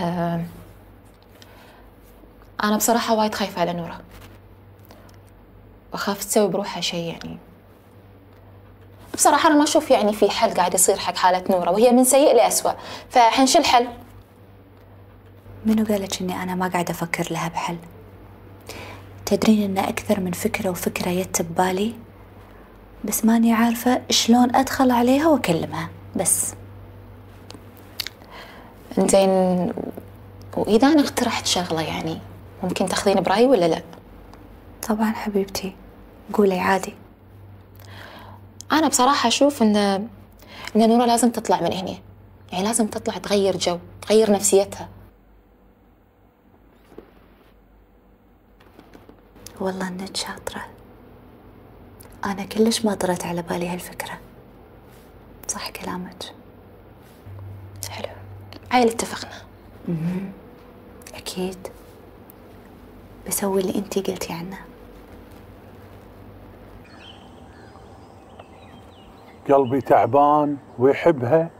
آه أنا بصراحة وايد خايفة على نورة. بخاف تسوي بروحها شيء يعني. بصراحة أنا ما أشوف يعني في حل قاعد يصير حق حالة نورة وهي من سيء لأسوأ. فحنشو الحل؟ منو قالك إني أنا ما قاعدة أفكر لها بحل؟ تدرين إن أكثر من فكرة وفكرة جت ببالي؟ بس ماني عارفة شلون أدخل عليها وأكلمها بس. زين. وإذا أنا اقترحت شغلة يعني ممكن تاخذين برأيي ولا لا؟ طبعا حبيبتي. قولي عادي. أنا بصراحة أشوف إن إن نورة لازم تطلع من هنا يعني لازم تطلع تغير جو تغير نفسيتها. والله إنك شاطرة. أنا كلش ما طرت على بالي هالفكرة. صح كلامك. عيل اتفقنا. أكيد. بسوي اللي أنتي قلتي عنه. قلبي تعبان ويحبها.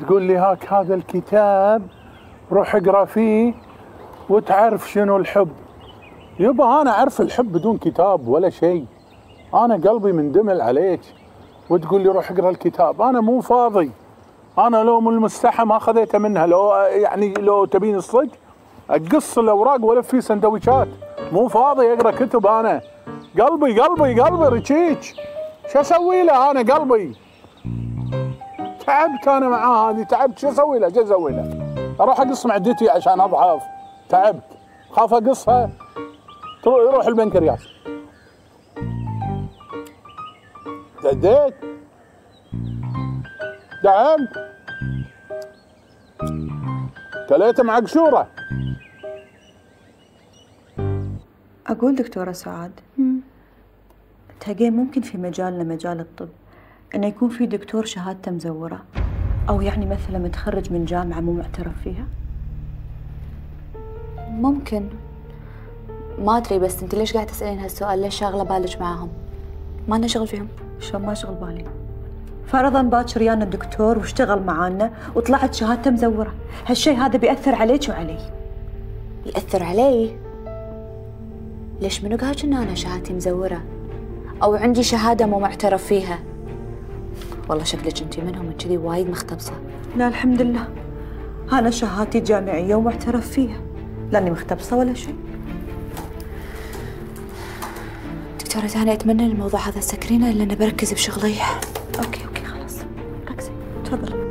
تقول لي هاك هذا الكتاب روح اقرأ فيه وتعرف شنو الحب. يبا أنا أعرف الحب بدون كتاب ولا شيء. أنا قلبي مندمل عليك وتقول لي روح اقرأ الكتاب. أنا مو فاضي. أنا لو من المستحى ما خذيته منها. لو يعني لو تبين الصدق أقص الأوراق والف فيه سندويشات. مو فاضي أقرأ كتب أنا. قلبي قلبي قلبي رشيك شو أسوي له أنا قلبي؟ تعبت أنا معاه هذه تعبت. شو أسوي له؟ شو أسوي له؟ أروح أقص معدتي عشان اضعف تعبت. خاف أقصها؟ تروح يروح البنكرياس دديت دعم كليته مع قشوره أقول دكتورة سعاد تهجين ممكن في مجالنا مجال الطب إنه يكون في دكتور شهادته مزورة أو يعني مثلا متخرج من جامعة مو معترف فيها؟ ممكن. ما أدري بس أنت ليش قاعدة تسألين هالسؤال؟ ليش شاغلة بالك معاهم؟ ما لنا شغل فيهم. شلون ما شغل بالي. فرضا باكر يانا الدكتور واشتغل معانا وطلعت شهادته مزورة. هالشيء هذا بيأثر عليك وعلي. يأثر علي؟ ليش منو قالك ان أنا شهادتي مزورة؟ أو عندي شهادة مو معترف فيها؟ والله شكلك انت منهم كذي وايد مختبصة. لا الحمد لله. أنا شهادتي جامعية ومعترف فيها. لاني مختبصة ولا شيء. دكتورة أنا أتمنى الموضوع هذا تسكرينه لأن بركز بشغلي. أوكي. تفضل